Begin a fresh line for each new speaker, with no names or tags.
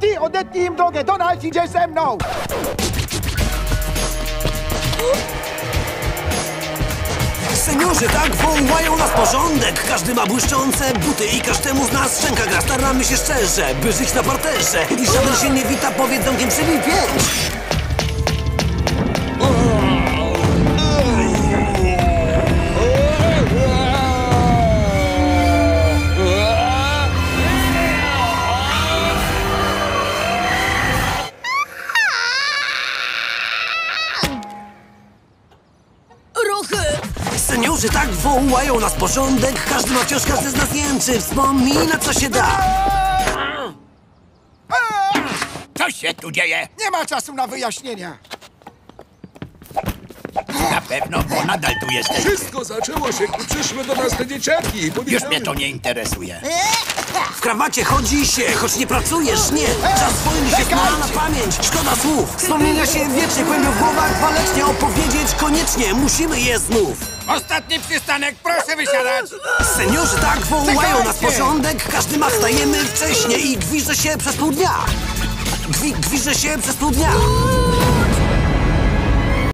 ty odetnij im drogę. Donald, idziesz ze mną.
Seniorzy tak wołają nas porządek Każdy ma błyszczące buty i każdemu z nas szczęka gra Staramy się szczerze, by żyć na parterze I żaden się nie wita, powiedz domkiem 3
5
Seniorzy tak wołają nas porządek Każdy ma wciąż, każdy z nas jęczy Wspomina co się da
Co się tu dzieje?
Nie ma czasu na wyjaśnienia!
Pewno, bo nadal tu jesteś.
Wszystko zaczęło się, gdy przyszły do nas te dzieciaki i
Już
powiedziały...
mnie to nie interesuje.
W krawacie chodzi się, choć nie pracujesz, nie. Czas wojny się zna na pamięć, szkoda słów. Wspomnienia się wiecznie kłębią w głowach. Walecznie opowiedzieć koniecznie, musimy je znów.
Ostatni przystanek, proszę wysiadać!
Seniorzy tak wołają nas porządek. Każdy ma wstajemy wcześnie i gwiże się przez pół dnia. Gwi, gwiże się przez pół dnia